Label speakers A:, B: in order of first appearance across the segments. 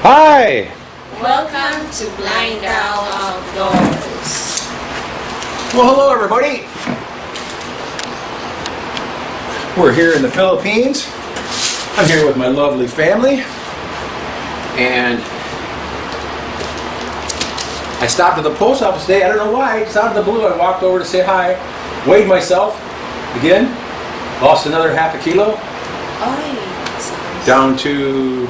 A: Hi!
B: Welcome to Blind Owl Outdoors.
A: Well, hello everybody. We're here in the Philippines. I'm here with my lovely family. And I stopped at the post office today. I don't know why. It's out of the blue. I walked over to say hi. Weighed myself again. Lost another half a kilo.
B: Oy,
A: Down to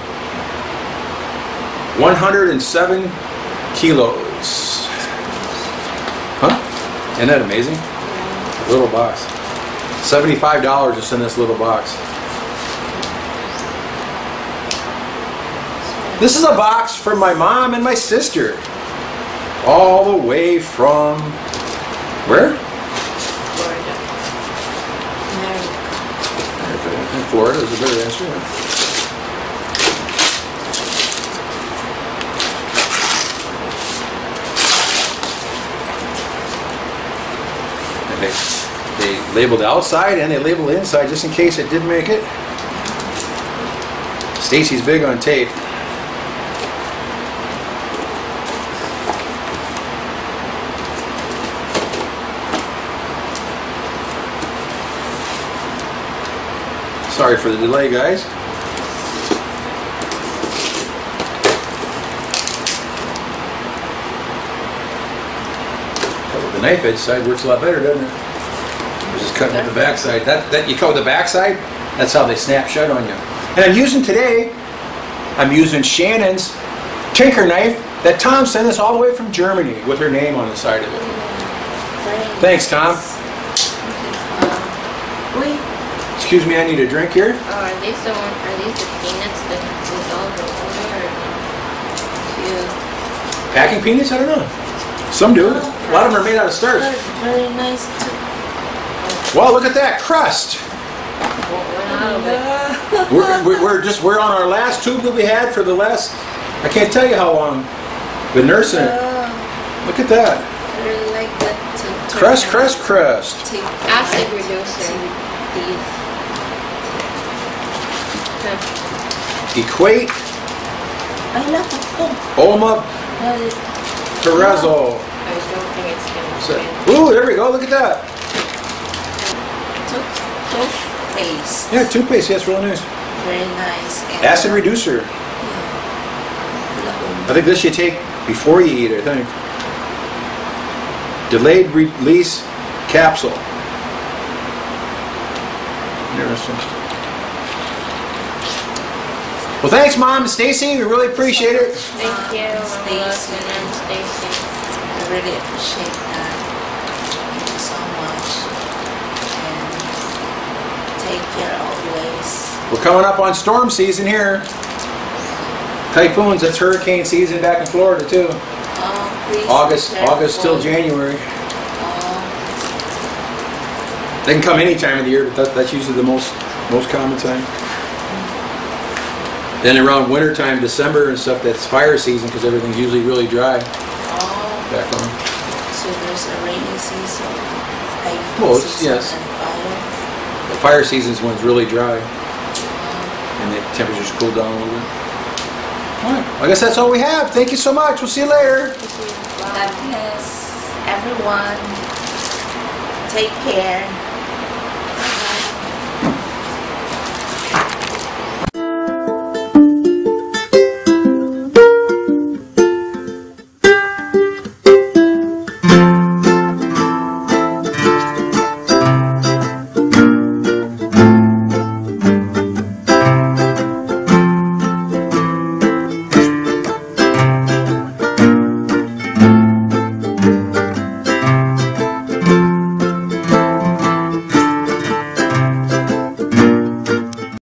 A: 107 kilos. Huh? Isn't that amazing? Little box. $75 just in this little box. This is a box from my mom and my sister. All the way from where?
B: Florida. America.
A: Florida is a better answer. And they, they labeled the outside and they labeled the inside just in case it didn't make it. Stacy's big on tape. Sorry for the delay, guys. The knife edge side works a lot better, doesn't it? We're just cutting with the back side. That, that you cut with the back side, that's how they snap shut on you. And I'm using today, I'm using Shannon's Tinker knife that Tom sent us all the way from Germany with her name on the side of it. Thanks, Tom. Excuse me, I need a drink here.
B: oh, are these the one? Are these the peanuts that with all the water? Or
A: Packing peanuts? I don't know. Some do. A lot of them are made out of starch.
B: Very nice. Too.
A: Wow, look at that Crest.
B: Well, went out of it.
A: We're, we're, we're just we're on our last tube that we had for the last I can't tell you how long. Been nursing it. Look at that
B: I really like that. To, to
A: Crest, Crest, Crest.
B: To acid reducer.
A: Equate
C: I love it. Oh,
A: Oma Perezzo.
B: I don't think it's gonna
A: So- Ooh, there we go. Look at that.
C: tooth- toothpaste.
A: Yeah, toothpaste. Yeah, it's really nice.
C: Very nice. And,
A: Acid reducer. I think this you take before you eat. I think. Delayed release capsule. Interesting. Well, thanks, Mom and Stacy. We really appreciate it.
B: Thank you, Mama
C: Stacy.
B: and I'm Stacy.
C: I really appreciate that. Thank you so much. And take care always.
A: We're coming up on storm season here. Typhoons, that's hurricane season back in Florida too.
C: Oh, please
A: August, August till. January.
C: Oh,
A: They can come any time of the year, but that, that's usually the most, most common time. Then around winter time, December and stuff, that's fire season because everything's usually really dry
C: oh,
A: back on.
C: so there's a rainy season, typhoon
A: Well, it's-
C: season,
A: yes.
C: and fire.
A: The fire season's when it's really dry oh. and the temperatures cool down a little bit. All right, I guess that's all we have. Thank you so much. We'll see you later.
C: God bless everyone. Take care.